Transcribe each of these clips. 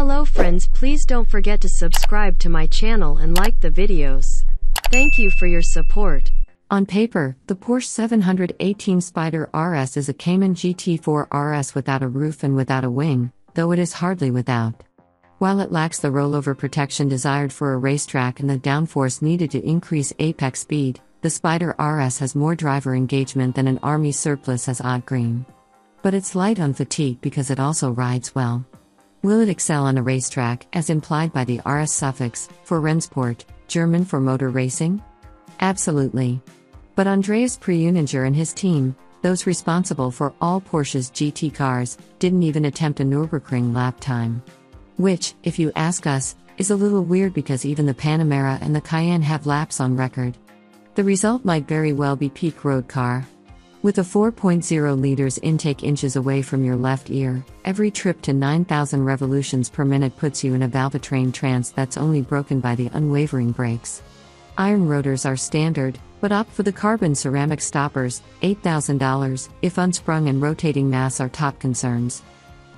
Hello friends please don't forget to subscribe to my channel and like the videos. Thank you for your support. On paper, the Porsche 718 Spyder RS is a Cayman GT4 RS without a roof and without a wing, though it is hardly without. While it lacks the rollover protection desired for a racetrack and the downforce needed to increase apex speed, the Spyder RS has more driver engagement than an Army surplus has odd green. But it's light on fatigue because it also rides well. Will it excel on a racetrack, as implied by the RS suffix, for Rennsport, German for motor racing? Absolutely. But Andreas Preuninger and his team, those responsible for all Porsche's GT cars, didn't even attempt a Nürburgring lap time. Which, if you ask us, is a little weird because even the Panamera and the Cayenne have laps on record. The result might very well be peak road car. With a 4.0 liters intake inches away from your left ear, every trip to 9,000 revolutions per minute puts you in a valvetrain trance that's only broken by the unwavering brakes. Iron rotors are standard, but opt for the carbon ceramic stoppers, $8,000, if unsprung and rotating mass are top concerns.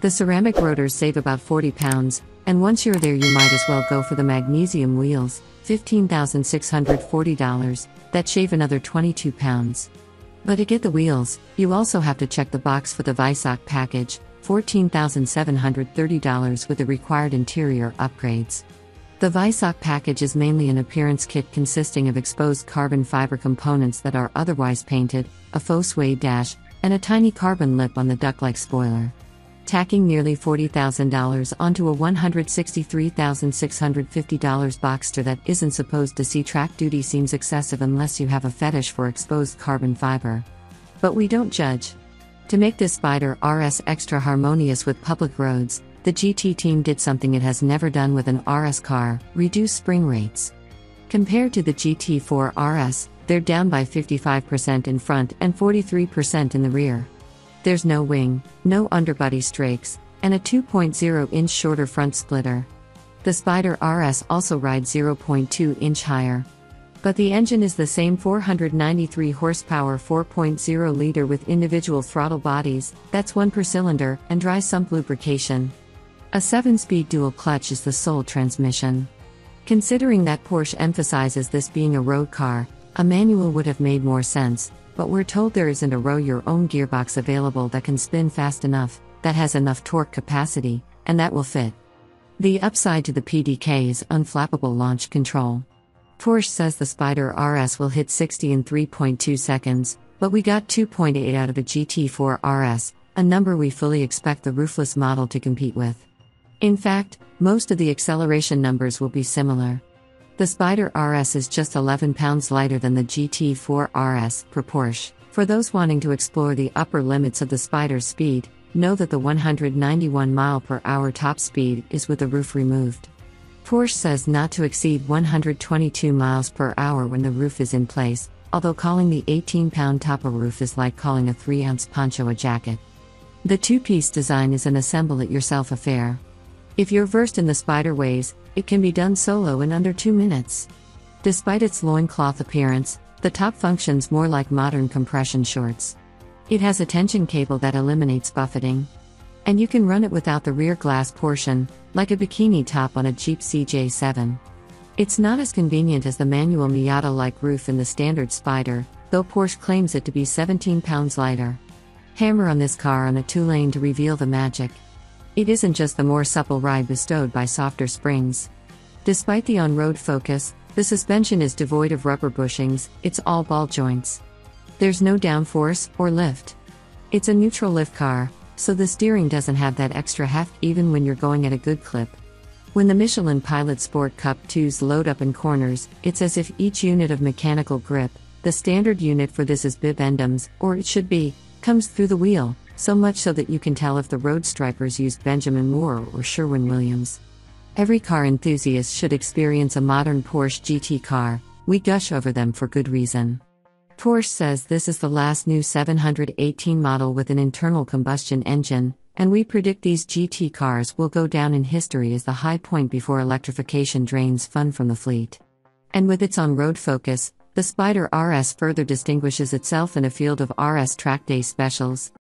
The ceramic rotors save about 40 pounds, and once you're there, you might as well go for the magnesium wheels, $15,640, that shave another 22 pounds. But to get the wheels, you also have to check the box for the Weissach package, $14,730 with the required interior upgrades. The Weissach package is mainly an appearance kit consisting of exposed carbon fiber components that are otherwise painted, a faux suede dash, and a tiny carbon lip on the duck like spoiler. Tacking nearly $40,000 onto a $163,650 Boxster that isn't supposed to see track duty seems excessive unless you have a fetish for exposed carbon fiber. But we don't judge. To make this Spyder RS extra harmonious with public roads, the GT team did something it has never done with an RS car reduce spring rates. Compared to the GT4 RS, they're down by 55% in front and 43% in the rear. There's no wing, no underbody strakes, and a 2.0 inch shorter front splitter. The Spyder RS also rides 0.2 inch higher. But the engine is the same 493 horsepower 4.0 liter with individual throttle bodies, that's one per cylinder, and dry sump lubrication. A 7 speed dual clutch is the sole transmission. Considering that Porsche emphasizes this being a road car, a manual would have made more sense, but we're told there isn't a row your own gearbox available that can spin fast enough, that has enough torque capacity, and that will fit. The upside to the PDK is unflappable launch control. Porsche says the Spyder RS will hit 60 in 3.2 seconds, but we got 2.8 out of a GT4 RS, a number we fully expect the roofless model to compete with. In fact, most of the acceleration numbers will be similar. The Spyder RS is just 11 pounds lighter than the GT4 RS per Porsche. For those wanting to explore the upper limits of the Spyder's speed, know that the 191 mile per hour top speed is with the roof removed. Porsche says not to exceed 122 miles per hour when the roof is in place, although calling the 18 pound top a roof is like calling a 3 ounce poncho a jacket. The two piece design is an assemble it yourself affair. If you're versed in the spider ways, it can be done solo in under 2 minutes. Despite its loincloth appearance, the top functions more like modern compression shorts. It has a tension cable that eliminates buffeting. And you can run it without the rear glass portion, like a bikini top on a Jeep CJ7. It's not as convenient as the manual Miata like roof in the standard Spyder, though Porsche claims it to be 17 pounds lighter. Hammer on this car on a two lane to reveal the magic. It isn't just the more supple ride bestowed by softer springs. Despite the on road focus, the suspension is devoid of rubber bushings, it's all ball joints. There's no downforce or lift. It's a neutral lift car, so the steering doesn't have that extra heft even when you're going at a good clip. When the Michelin Pilot Sport Cup 2s load up in corners, it's as if each unit of mechanical grip, the standard unit for this is bibendums, or it should be, comes through the wheel, so much so that you can tell if the road stripers used Benjamin Moore or Sherwin Williams. Every car enthusiast should experience a modern Porsche GT car, we gush over them for good reason. Porsche says this is the last new 718 model with an internal combustion engine, and we predict these GT cars will go down in history as the high point before electrification drains fun from the fleet. And with its on road focus, the Spyder RS further distinguishes itself in a field of RS track day specials.